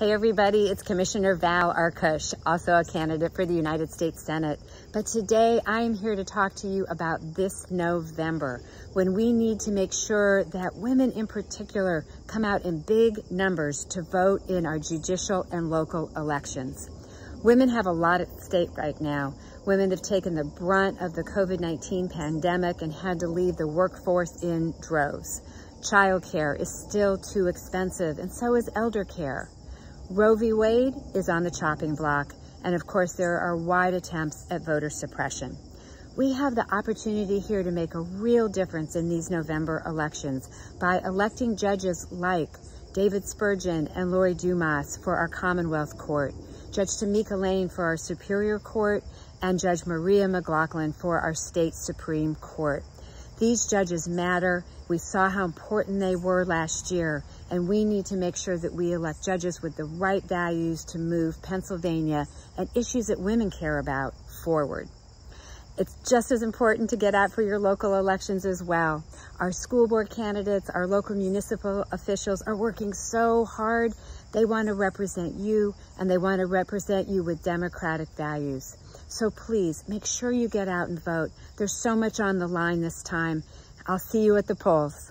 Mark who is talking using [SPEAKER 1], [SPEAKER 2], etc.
[SPEAKER 1] Hey everybody, it's Commissioner Val Arkoosh, also a candidate for the United States Senate. But today I am here to talk to you about this November when we need to make sure that women in particular come out in big numbers to vote in our judicial and local elections. Women have a lot at stake right now. Women have taken the brunt of the COVID-19 pandemic and had to leave the workforce in droves. Childcare is still too expensive and so is elder care. Roe v. Wade is on the chopping block, and of course there are wide attempts at voter suppression. We have the opportunity here to make a real difference in these November elections by electing judges like David Spurgeon and Lori Dumas for our Commonwealth Court, Judge Timika Lane for our Superior Court, and Judge Maria McLaughlin for our State Supreme Court. These judges matter. We saw how important they were last year, and we need to make sure that we elect judges with the right values to move Pennsylvania and issues that women care about forward. It's just as important to get out for your local elections as well. Our school board candidates, our local municipal officials are working so hard. They want to represent you and they want to represent you with democratic values. So please make sure you get out and vote. There's so much on the line this time. I'll see you at the polls.